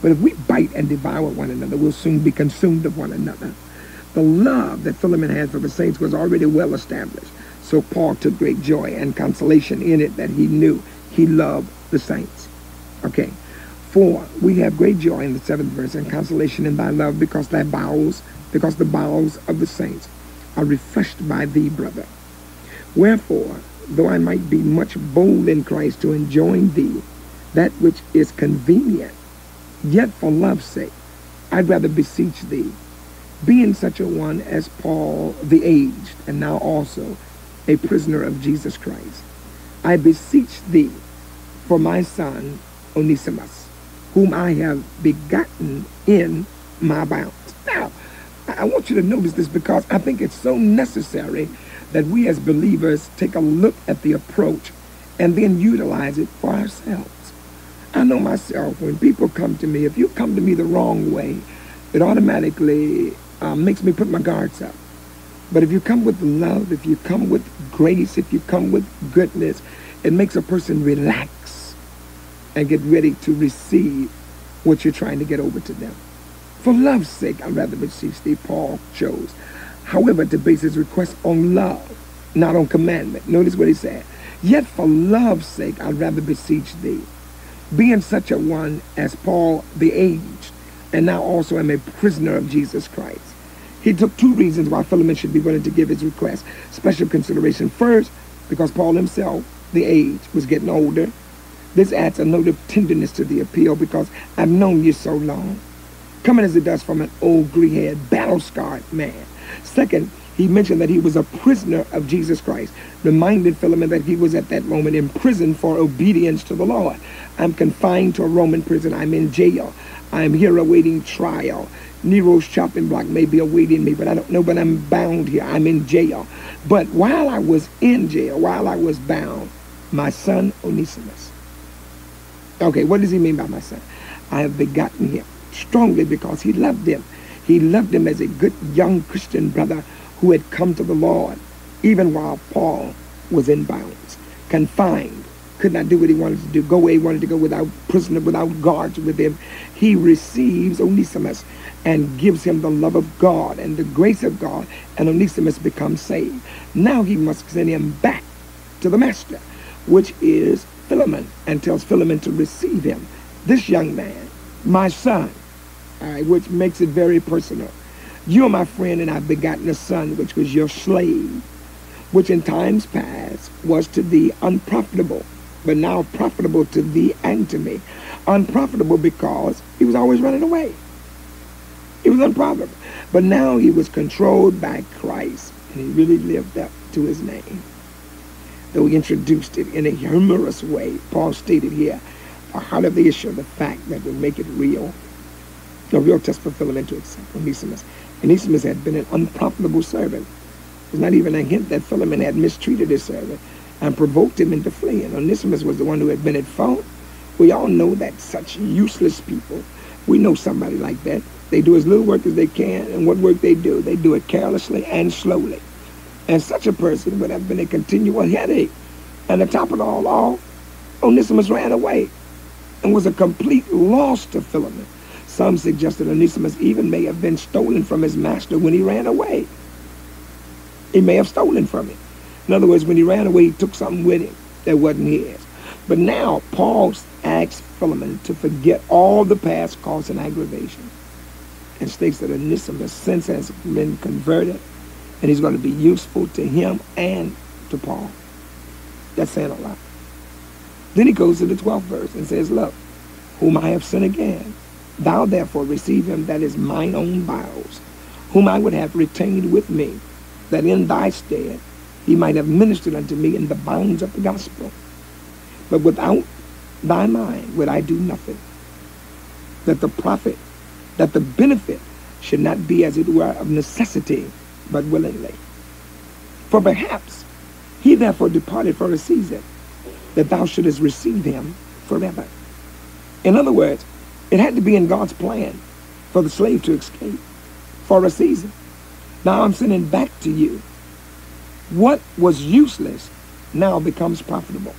But if we bite and devour one another, we'll soon be consumed of one another. The love that Philemon had for the saints was already well established. So Paul took great joy and consolation in it that he knew he loved the saints. Okay. For we have great joy in the seventh verse and consolation in thy love because thy bowels, because the bowels of the saints are refreshed by thee, brother. Wherefore, though I might be much bold in Christ to enjoin thee that which is convenient, yet for love's sake, I'd rather beseech thee, being such a one as Paul the aged, and now also a prisoner of Jesus Christ, I beseech thee for my son Onesimus, whom I have begotten in my bounds. Now, I want you to notice this because I think it's so necessary that we as believers take a look at the approach and then utilize it for ourselves. I know myself, when people come to me, if you come to me the wrong way, it automatically um, makes me put my guards up. But if you come with love, if you come with grace, if you come with goodness, it makes a person relax and get ready to receive what you're trying to get over to them. For love's sake, I'd rather beseech thee, Paul chose. However, to base his request on love, not on commandment. Notice what he said. Yet for love's sake, I'd rather beseech thee being such a one as Paul the aged, and now also am a prisoner of Jesus Christ. He took two reasons why Philemon should be willing to give his request special consideration. First, because Paul himself, the age, was getting older. This adds a note of tenderness to the appeal because I've known you so long. Coming as it does from an old gray-haired, battle-scarred man. Second, he mentioned that he was a prisoner of Jesus Christ, reminded Philemon that he was at that moment in prison for obedience to the Lord. I'm confined to a Roman prison. I'm in jail. I'm here awaiting trial. Nero's chopping block may be awaiting me, but I don't know, but I'm bound here. I'm in jail. But while I was in jail, while I was bound, my son Onesimus. Okay, what does he mean by my son? I have begotten him strongly because he loved him. He loved him as a good young Christian brother who had come to the Lord, even while Paul was in bounds, confined, could not do what he wanted to do, go where he wanted to go without prisoner, without guards with him. He receives Onesimus and gives him the love of God and the grace of God, and Onesimus becomes saved. Now he must send him back to the master, which is Philemon, and tells Philemon to receive him. This young man, my son, which makes it very personal. You are my friend, and I've begotten a son, which was your slave, which in times past was to thee unprofitable, but now profitable to thee and to me. Unprofitable because he was always running away. He was unprofitable. But now he was controlled by Christ, and he really lived up to his name. Though he introduced it in a humorous way, Paul stated here, the heart of the issue, the fact that would make it real, a real test for to accept Onesimus. Onesimus had been an unprofitable servant. There's not even a hint that Philemon had mistreated his servant and provoked him into fleeing. Onesimus was the one who had been at fault. We all know that such useless people, we know somebody like that. They do as little work as they can, and what work they do, they do it carelessly and slowly. And such a person would have been a continual headache. And to top of all off, Onesimus ran away and was a complete loss to Philemon. Some suggested Onesimus even may have been stolen from his master when he ran away. He may have stolen from him. In other words, when he ran away, he took something with him that wasn't his. But now, Paul asks Philemon to forget all the past cause and aggravation and states that Onesimus since has been converted and he's going to be useful to him and to Paul. That's saying a lot. Then he goes to the 12th verse and says, Look, whom I have sent again, Thou therefore receive him that is mine own bowels, whom I would have retained with me, that in thy stead he might have ministered unto me in the bounds of the gospel. But without thy mind would I do nothing. That the profit, that the benefit should not be as it were of necessity, but willingly. For perhaps he therefore departed for a season, that thou shouldest receive him forever. In other words, it had to be in God's plan for the slave to escape for a season. Now I'm sending back to you. What was useless now becomes profitable.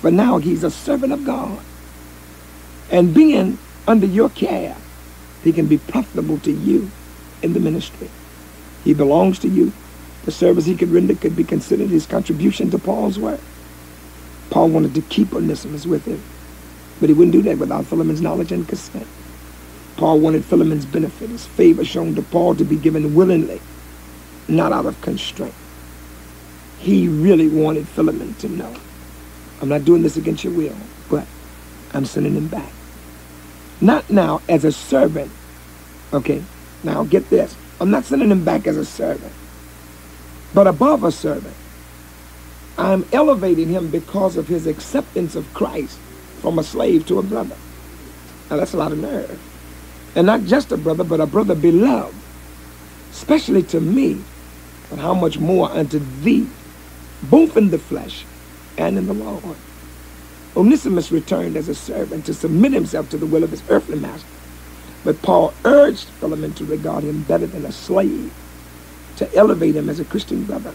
For now he's a servant of God. And being under your care, he can be profitable to you in the ministry. He belongs to you. The service he could render could be considered his contribution to Paul's work. Paul wanted to keep Onesimus with him, but he wouldn't do that without Philemon's knowledge and consent. Paul wanted Philemon's benefit, his favor shown to Paul to be given willingly, not out of constraint. He really wanted Philemon to know, I'm not doing this against your will, but I'm sending him back. Not now as a servant, okay? Now get this. I'm not sending him back as a servant, but above a servant. I'm elevating him because of his acceptance of Christ from a slave to a brother. Now that's a lot of nerve. And not just a brother, but a brother beloved, especially to me, but how much more unto thee, both in the flesh and in the Lord. Onesimus returned as a servant to submit himself to the will of his earthly master. But Paul urged Philemon to regard him better than a slave, to elevate him as a Christian brother.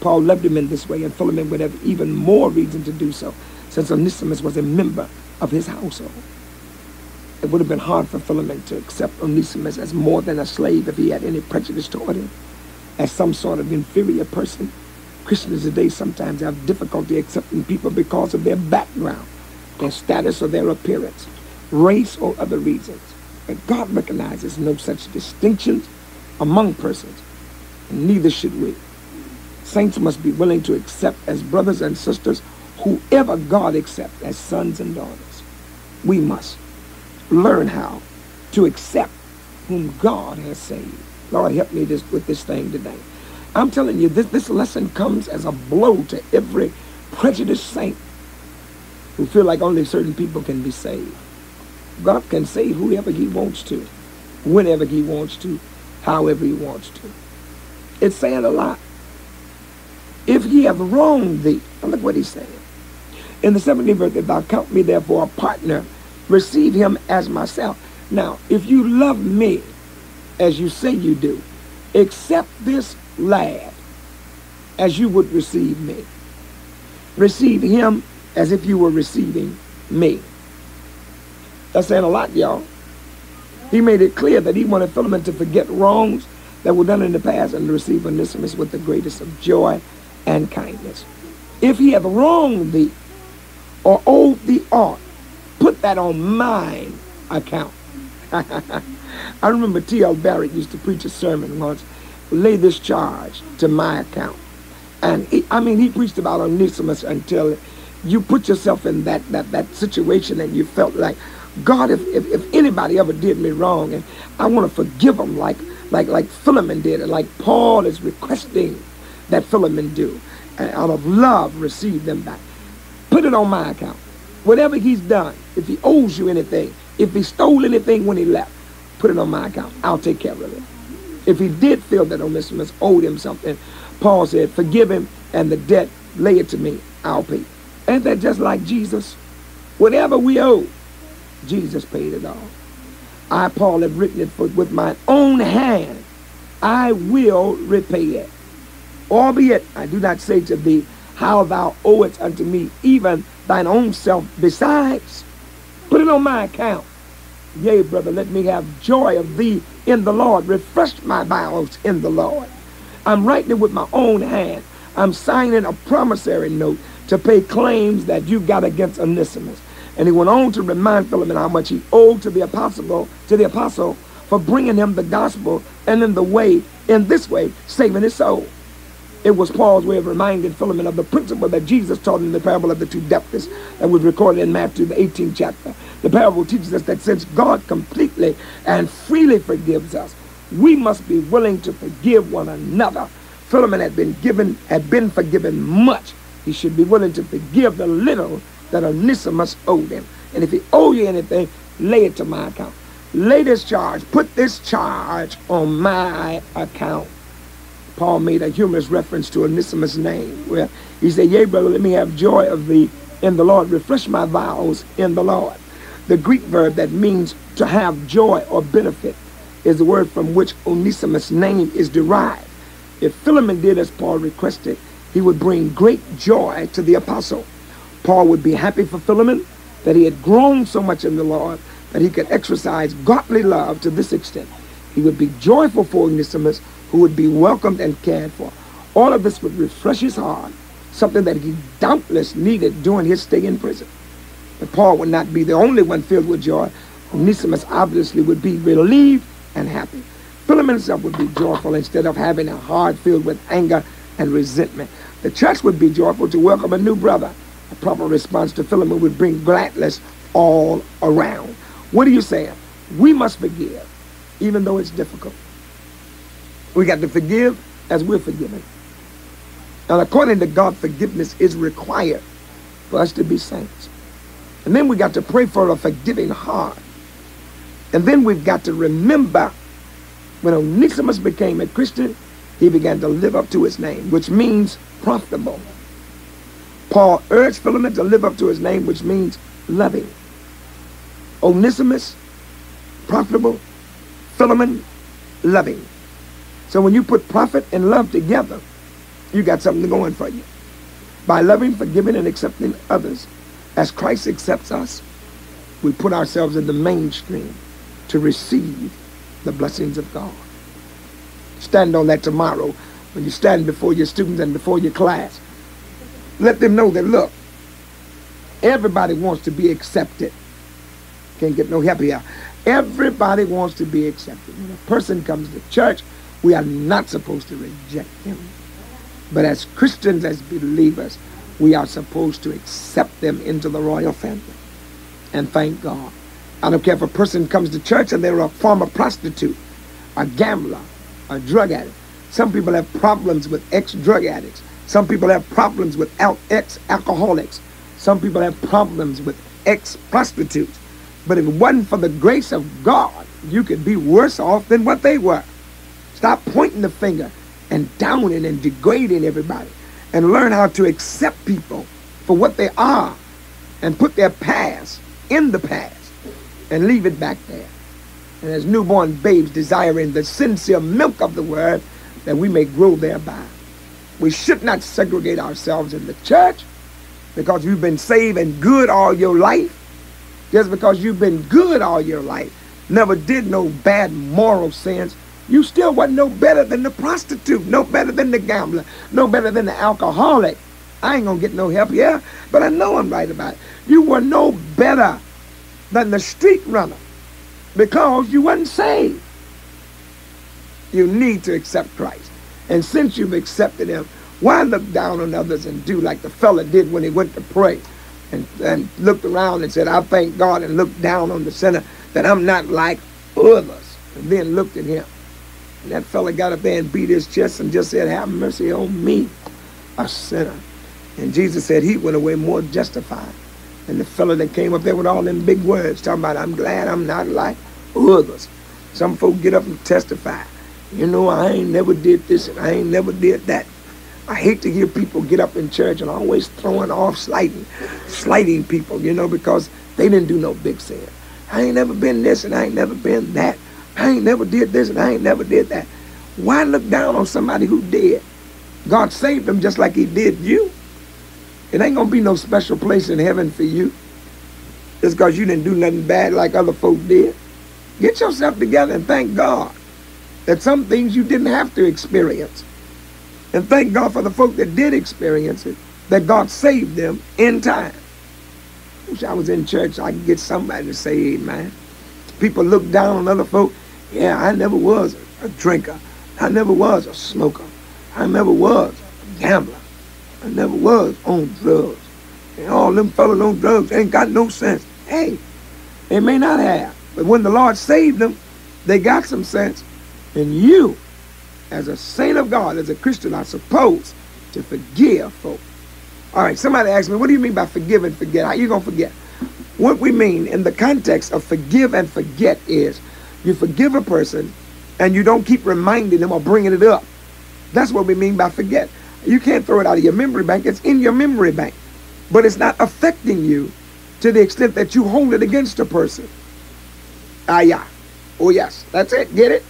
Paul loved him in this way, and Philemon would have even more reason to do so, since Onesimus was a member of his household. It would have been hard for Philemon to accept Onesimus as more than a slave if he had any prejudice toward him, as some sort of inferior person. Christians today sometimes have difficulty accepting people because of their background, their status, or their appearance, race, or other reasons. But God recognizes no such distinctions among persons, and neither should we. Saints must be willing to accept as brothers and sisters whoever God accepts as sons and daughters. We must learn how to accept whom God has saved. Lord, help me this, with this thing today. I'm telling you, this, this lesson comes as a blow to every prejudiced saint who feel like only certain people can be saved. God can save whoever he wants to, whenever he wants to, however he wants to. It's saying a lot. If he have wronged thee, look what he's saying. In the 17th verse, if thou count me therefore a partner receive him as myself. Now, if you love me as you say you do, accept this lad as you would receive me. Receive him as if you were receiving me. That's saying a lot, y'all. He made it clear that he wanted Philemon to forget wrongs that were done in the past and receive Onesimus with the greatest of joy and kindness. If he have wronged thee or owed the art. put that on mine account. I remember T.L. Barrett used to preach a sermon once, lay this charge to my account. And he, I mean, he preached about Onesimus until you put yourself in that, that, that situation and you felt like, God, if, if, if anybody ever did me wrong and I want to forgive them like, like, like Philemon did and like Paul is requesting that Philemon do, and out of love receive them back. Put it on my account. Whatever he's done, if he owes you anything, if he stole anything when he left, put it on my account. I'll take care of it. If he did feel that Onesimus owed him something, Paul said, forgive him and the debt, lay it to me. I'll pay. Ain't that just like Jesus? Whatever we owe, Jesus paid it all. I, Paul, have written it for, with my own hand. I will repay it. Albeit I do not say to thee, how thou owest unto me, even thine own self besides. Put it on my account. Yea, brother, let me have joy of thee in the Lord. Refresh my bowels in the Lord. I'm writing it with my own hand. I'm signing a promissory note to pay claims that you got against Onesimus. And he went on to remind Philemon how much he owed to the apostle, to the apostle for bringing him the gospel and in the way, in this way, saving his soul. It was Paul's way of reminding Philemon of the principle that Jesus taught in the parable of the two debtors that was recorded in Matthew, the 18th chapter. The parable teaches us that since God completely and freely forgives us, we must be willing to forgive one another. Philemon had been given, had been forgiven much. He should be willing to forgive the little that Onesimus owed him. And if he owe you anything, lay it to my account. Lay this charge, put this charge on my account. Paul made a humorous reference to Onesimus' name, where he said, Yea, brother, let me have joy of thee in the Lord. Refresh my vows in the Lord. The Greek verb that means to have joy or benefit is the word from which Onesimus' name is derived. If Philemon did as Paul requested, he would bring great joy to the apostle. Paul would be happy for Philemon that he had grown so much in the Lord that he could exercise godly love to this extent. He would be joyful for Onesimus, who would be welcomed and cared for. All of this would refresh his heart, something that he doubtless needed during his stay in prison. But Paul would not be the only one filled with joy. Onesimus obviously would be relieved and happy. Philemon himself would be joyful instead of having a heart filled with anger and resentment. The church would be joyful to welcome a new brother. A proper response to Philemon would bring gladness all around. What are you saying? We must forgive, even though it's difficult. We got to forgive as we're forgiven. And according to God, forgiveness is required for us to be saints. And then we got to pray for a forgiving heart. And then we've got to remember when Onesimus became a Christian, he began to live up to his name, which means profitable. Paul urged Philemon to live up to his name, which means loving. Onesimus, profitable. Philemon, loving. So when you put profit and love together, you got something going for you. By loving, forgiving, and accepting others, as Christ accepts us, we put ourselves in the mainstream to receive the blessings of God. Stand on that tomorrow when you stand before your students and before your class. Let them know that, look, everybody wants to be accepted. Can't get no happier. Everybody wants to be accepted. When a person comes to church, we are not supposed to reject him. But as Christians, as believers, we are supposed to accept them into the royal family. And thank God. I don't care if a person comes to church and they're a former prostitute, a gambler, a drug addict. Some people have problems with ex-drug addicts. Some people have problems with ex-alcoholics. Some people have problems with ex-prostitutes. But if it wasn't for the grace of God, you could be worse off than what they were. Stop pointing the finger and downing and degrading everybody and learn how to accept people for what they are and put their past in the past and leave it back there. And as newborn babes desiring the sincere milk of the word that we may grow thereby. We should not segregate ourselves in the church because you've been saved and good all your life. Just because you've been good all your life, never did no bad moral sins, you still wasn't no better than the prostitute, no better than the gambler, no better than the alcoholic. I ain't gonna get no help here, but I know I'm right about it. You were no better than the street runner because you wasn't saved. You need to accept Christ. And since you've accepted him, why look down on others and do like the fella did when he went to pray and, and looked around and said, I thank God and looked down on the sinner that I'm not like others. And then looked at him. And that fella got up there and beat his chest and just said, have mercy on me, a sinner. And Jesus said he went away more justified and the fella that came up there with all them big words, talking about, I'm glad I'm not like others. Some folk get up and testify. You know, I ain't never did this and I ain't never did that. I hate to hear people get up in church and always throwing off slighting, slighting people, you know, because they didn't do no big sin. I ain't never been this and I ain't never been that. I ain't never did this and I ain't never did that. Why look down on somebody who did? God saved them just like he did you. It ain't gonna be no special place in heaven for you. Just because you didn't do nothing bad like other folk did. Get yourself together and thank God that some things you didn't have to experience. And thank God for the folk that did experience it, that God saved them in time. Wish I was in church, I could get somebody to say amen. People look down on other folk. Yeah, I never was a drinker. I never was a smoker. I never was a gambler. I never was on drugs. And all them fellas on drugs ain't got no sense. Hey, they may not have. But when the Lord saved them, they got some sense. And you, as a saint of God, as a Christian, are supposed to forgive folk. All right, somebody asked me, what do you mean by forgive and forget? How you going to forget? What we mean in the context of forgive and forget is you forgive a person and you don't keep reminding them or bringing it up. That's what we mean by forget. You can't throw it out of your memory bank. It's in your memory bank. But it's not affecting you to the extent that you hold it against a person. Ah, yeah. Oh, yes. That's it. Get it?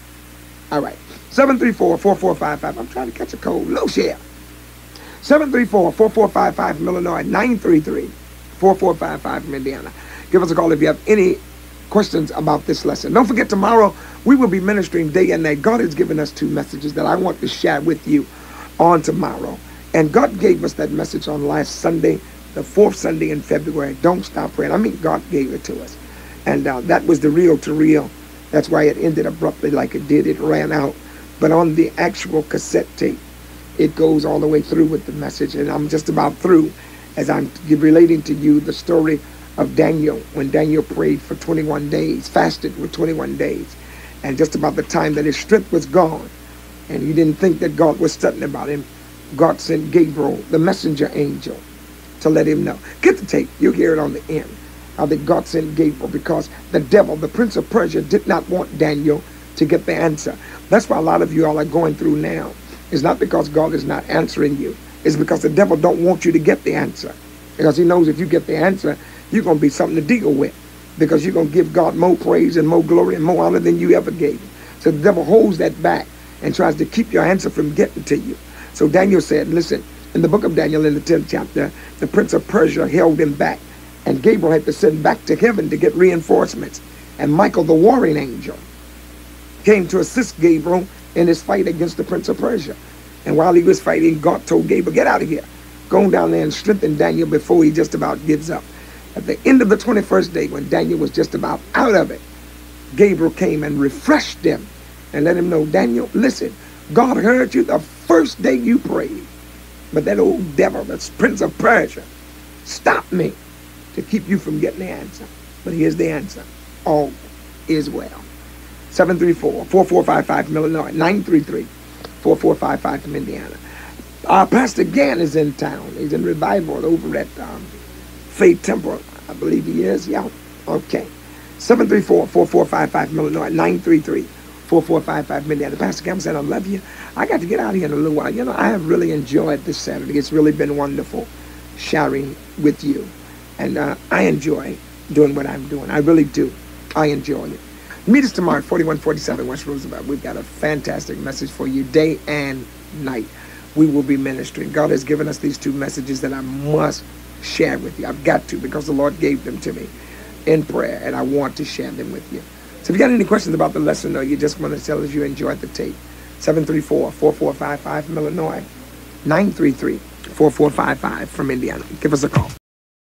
All right. 734-4455. I'm trying to catch a cold. Low share. 734-4455 from Illinois. 933-4455 from Indiana. Give us a call if you have any questions about this lesson. Don't forget, tomorrow we will be ministering day and night. God has given us two messages that I want to share with you on tomorrow. And God gave us that message on last Sunday, the fourth Sunday in February. Don't stop praying. I mean, God gave it to us. And uh, that was the reel to reel. That's why it ended abruptly like it did. It ran out. But on the actual cassette tape, it goes all the way through with the message. And I'm just about through as I'm relating to you the story of Daniel when Daniel prayed for 21 days, fasted for 21 days. And just about the time that his strength was gone, and he didn't think that God was studying about him, God sent Gabriel, the messenger angel, to let him know. Get the tape. You'll hear it on the end. How that God sent Gabriel because the devil, the prince of Persia, did not want Daniel to get the answer. That's why a lot of you all are going through now. It's not because God is not answering you. It's because the devil don't want you to get the answer. Because he knows if you get the answer, you're going to be something to deal with. Because you're going to give God more praise and more glory and more honor than you ever gave him. So the devil holds that back and tries to keep your answer from getting to you. So Daniel said, listen, in the book of Daniel in the 10th chapter, the prince of Persia held him back. And Gabriel had to send back to heaven to get reinforcements. And Michael, the warring angel, came to assist Gabriel in his fight against the prince of Persia. And while he was fighting, God told Gabriel, get out of here. Go down there and strengthen Daniel before he just about gives up. At the end of the 21st day, when Daniel was just about out of it, Gabriel came and refreshed him and let him know, Daniel, listen, God heard you the first day you prayed. But that old devil, that prince of Persia, stopped me to keep you from getting the answer. But here's the answer. All is well. 734-4455 from Illinois, 933-4455 from Indiana. Our Pastor Gann is in town. He's in revival over at um, Faith Temple. I believe he is. Yeah. Okay. 734-4455 from Illinois, 933-4455 Indiana. Pastor Gann said, I love you. I got to get out of here in a little while. You know, I have really enjoyed this Saturday. It's really been wonderful sharing with you. And uh, I enjoy doing what I'm doing. I really do. I enjoy it. Meet us tomorrow, 4147 West Roosevelt. We've got a fantastic message for you day and night. We will be ministering. God has given us these two messages that I must share with you. I've got to because the Lord gave them to me in prayer, and I want to share them with you. So if you got any questions about the lesson or you just want to tell us you enjoyed the tape, 734-4455 from Illinois, 933-4455 from Indiana. Give us a call.